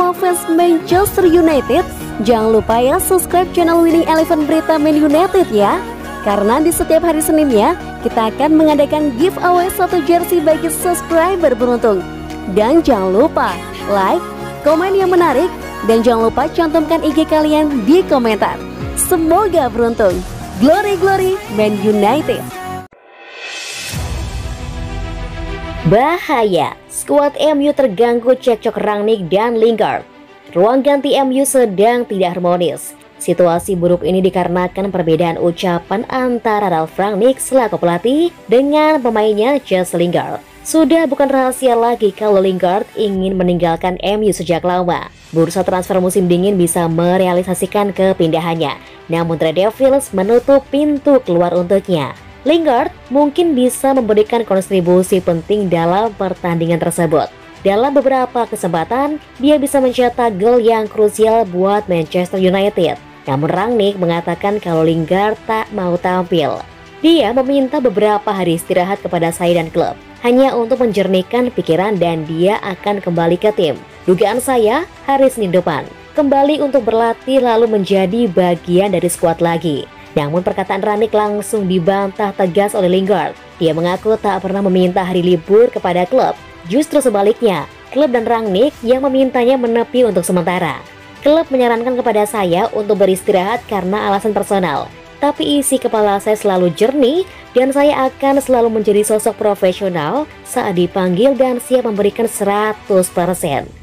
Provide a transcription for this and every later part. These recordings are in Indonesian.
semua fans Manchester United, jangan lupa ya subscribe channel Winning Eleven Berita Man United ya. Karena di setiap hari Seninnya, kita akan mengadakan giveaway satu jersey bagi subscriber beruntung. Dan jangan lupa like, komen yang menarik, dan jangan lupa cantumkan IG kalian di komentar. Semoga beruntung. Glory Glory Man United. Bahaya, skuad MU terganggu cekcok Rangnick dan Lingard. Ruang ganti MU sedang tidak harmonis. Situasi buruk ini dikarenakan perbedaan ucapan antara Ralf Rangnick selaku pelatih dengan pemainnya Jesse Lingard. Sudah bukan rahasia lagi kalau Lingard ingin meninggalkan MU sejak lama. Bursa transfer musim dingin bisa merealisasikan kepindahannya. Namun The Devils menutup pintu keluar untuknya. Lingard mungkin bisa memberikan kontribusi penting dalam pertandingan tersebut. Dalam beberapa kesempatan, dia bisa mencetak gol yang krusial buat Manchester United. Namun Rangnick mengatakan kalau Lingard tak mau tampil. Dia meminta beberapa hari istirahat kepada saya dan klub, hanya untuk menjernihkan pikiran dan dia akan kembali ke tim. Dugaan saya hari Senin depan, kembali untuk berlatih lalu menjadi bagian dari skuad lagi. Namun perkataan Ranik langsung dibantah tegas oleh Lingard. Dia mengaku tak pernah meminta hari libur kepada klub. Justru sebaliknya, klub dan Rangnick yang memintanya menepi untuk sementara. Klub menyarankan kepada saya untuk beristirahat karena alasan personal. Tapi isi kepala saya selalu jernih dan saya akan selalu menjadi sosok profesional saat dipanggil dan siap memberikan 100%.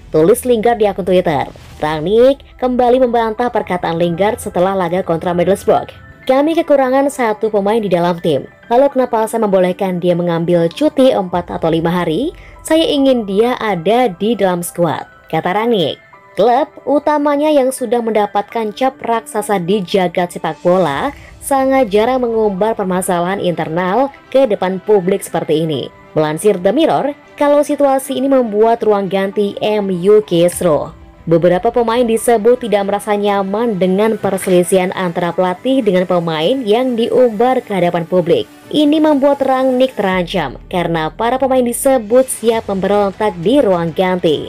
Tulis Lingard di akun Twitter. Rangnick kembali membantah perkataan Lingard setelah laga kontra Middlesbrough. Kami kekurangan satu pemain di dalam tim. Lalu kenapa saya membolehkan dia mengambil cuti 4 atau 5 hari? Saya ingin dia ada di dalam skuad, kata Rangnick. Klub utamanya yang sudah mendapatkan cap raksasa di jagat sepak bola sangat jarang mengumbar permasalahan internal ke depan publik seperti ini. Melansir The Mirror, kalau situasi ini membuat ruang ganti MU kisruh. Beberapa pemain disebut tidak merasa nyaman dengan perselisihan antara pelatih dengan pemain yang diumbar ke hadapan publik. Ini membuat Rangnick terancam karena para pemain disebut siap memberontak di ruang ganti.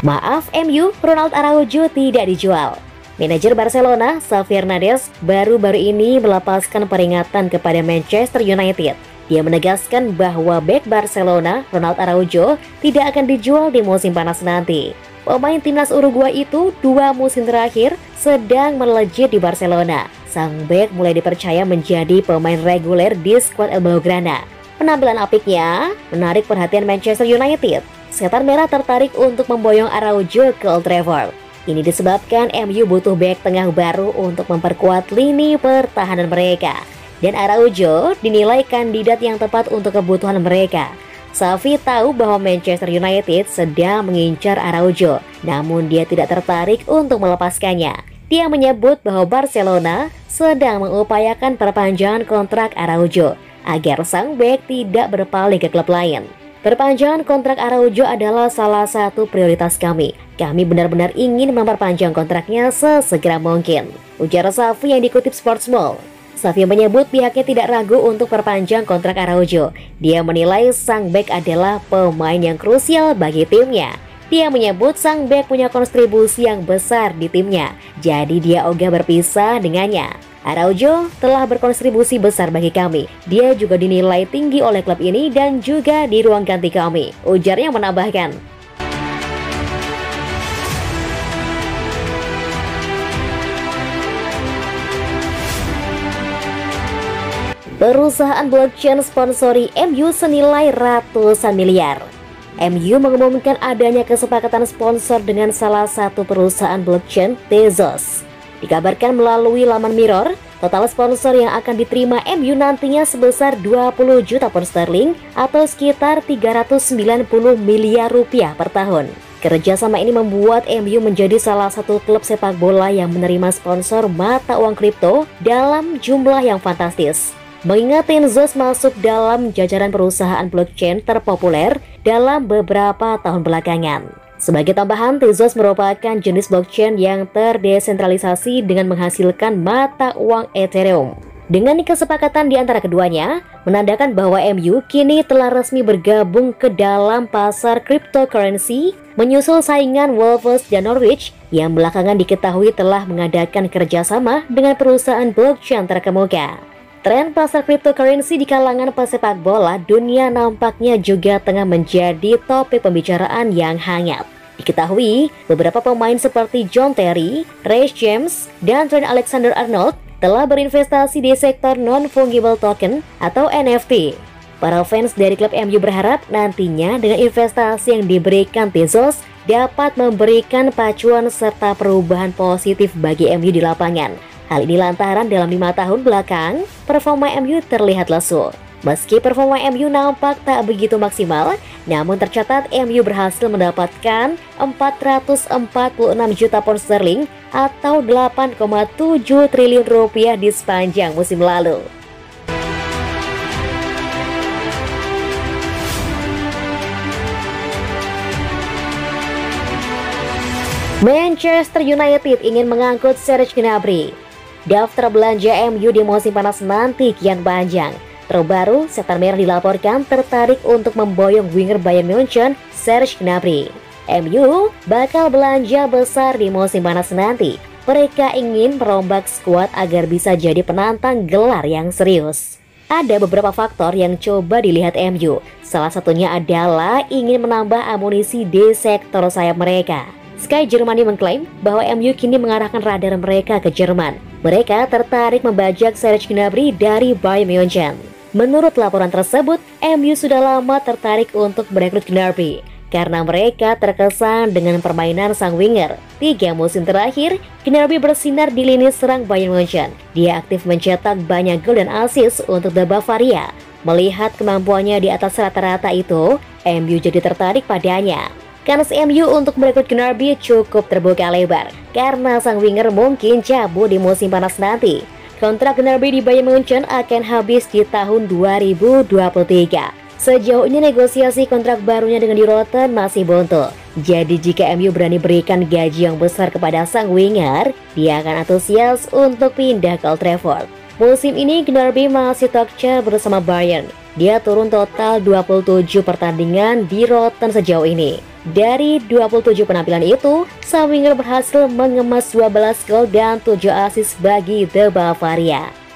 Maaf MU, Ronald Araujo tidak dijual. Manajer Barcelona, Xavi Hernandez, baru-baru ini melepaskan peringatan kepada Manchester United. Dia menegaskan bahwa back Barcelona, Ronald Araujo, tidak akan dijual di musim panas nanti. Pemain timnas Uruguay itu dua musim terakhir sedang melejit di Barcelona. Sang back mulai dipercaya menjadi pemain reguler di skuad El Blaugrana. Penampilan apiknya menarik perhatian Manchester United. Setan Merah tertarik untuk memboyong Araujo ke Old Trafford. Ini disebabkan MU butuh back tengah baru untuk memperkuat lini pertahanan mereka. Dan Araujo dinilai kandidat yang tepat untuk kebutuhan mereka. Safi tahu bahwa Manchester United sedang mengincar Araujo, namun dia tidak tertarik untuk melepaskannya. Dia menyebut bahwa Barcelona sedang mengupayakan perpanjangan kontrak Araujo agar sang back tidak berpaling ke klub lain. Perpanjangan kontrak Araujo adalah salah satu prioritas kami. Kami benar-benar ingin memperpanjang kontraknya sesegera mungkin. Ujar Safi yang dikutip Sportsmall. Safi menyebut pihaknya tidak ragu untuk perpanjang kontrak Araujo. Dia menilai sang back adalah pemain yang krusial bagi timnya. Dia menyebut sang back punya kontribusi yang besar di timnya, jadi dia ogah berpisah dengannya. Araujo telah berkontribusi besar bagi kami. Dia juga dinilai tinggi oleh klub ini dan juga di ruang ganti kami. Ujarnya menambahkan, Perusahaan blockchain sponsori MU senilai ratusan miliar. MU mengumumkan adanya kesepakatan sponsor dengan salah satu perusahaan blockchain Tezos. Dikabarkan melalui laman Mirror, total sponsor yang akan diterima MU nantinya sebesar 20 juta pound sterling atau sekitar 390 miliar rupiah per tahun. Kerjasama ini membuat MU menjadi salah satu klub sepak bola yang menerima sponsor mata uang kripto dalam jumlah yang fantastis. Mengingat Tenzos masuk dalam jajaran perusahaan blockchain terpopuler dalam beberapa tahun belakangan. Sebagai tambahan, Tezos merupakan jenis blockchain yang terdesentralisasi dengan menghasilkan mata uang Ethereum. Dengan kesepakatan di antara keduanya, menandakan bahwa MU kini telah resmi bergabung ke dalam pasar cryptocurrency, menyusul saingan Wolves dan Norwich yang belakangan diketahui telah mengadakan kerjasama dengan perusahaan blockchain terkemuka. Tren pasar cryptocurrency di kalangan pesepak bola dunia nampaknya juga tengah menjadi topik pembicaraan yang hangat. Diketahui, beberapa pemain seperti John Terry, Ray James, dan Trent Alexander-Arnold telah berinvestasi di sektor non-fungible token atau NFT. Para fans dari klub MU berharap nantinya dengan investasi yang diberikan Tezos dapat memberikan pacuan serta perubahan positif bagi MU di lapangan. Hal ini lantaran dalam lima tahun belakang, performa MU terlihat lesu. Meski performa MU nampak tak begitu maksimal, namun tercatat MU berhasil mendapatkan 446 juta pound sterling atau 8,7 triliun rupiah di sepanjang musim lalu. Manchester United ingin mengangkut Serge Gnabry. Daftar belanja MU di musim panas nanti kian panjang. Terbaru, setan merah dilaporkan tertarik untuk memboyong winger Bayern Munchen, Serge Gnabry. MU bakal belanja besar di musim panas nanti. Mereka ingin merombak skuad agar bisa jadi penantang gelar yang serius. Ada beberapa faktor yang coba dilihat MU. Salah satunya adalah ingin menambah amunisi di sektor sayap mereka. Sky Germany mengklaim bahwa MU kini mengarahkan radar mereka ke Jerman. Mereka tertarik membajak Serge Gnabry dari Bayern Munchen. Menurut laporan tersebut, MU sudah lama tertarik untuk merekrut Gnabry karena mereka terkesan dengan permainan sang winger. Tiga musim terakhir, Gnabry bersinar di lini serang Bayern Munchen. Dia aktif mencetak banyak gol dan assist untuk The Bavaria. Melihat kemampuannya di atas rata-rata itu, MU jadi tertarik padanya. Kans MU untuk merekrut Gnabry cukup terbuka lebar karena sang winger mungkin cabut di musim panas nanti. Kontrak Gnabry di Bayern Munchen akan habis di tahun 2023. Sejauh ini negosiasi kontrak barunya dengan Di Rotten masih buntu. Jadi jika MU berani berikan gaji yang besar kepada sang winger, dia akan antusias untuk pindah ke Old Trafford. Musim ini Gnabry masih tokcer bersama Bayern. Dia turun total 27 pertandingan di Rotten sejauh ini. Dari 27 penampilan itu, sang winger berhasil mengemas 12 gol dan 7 assist bagi The Bavaria.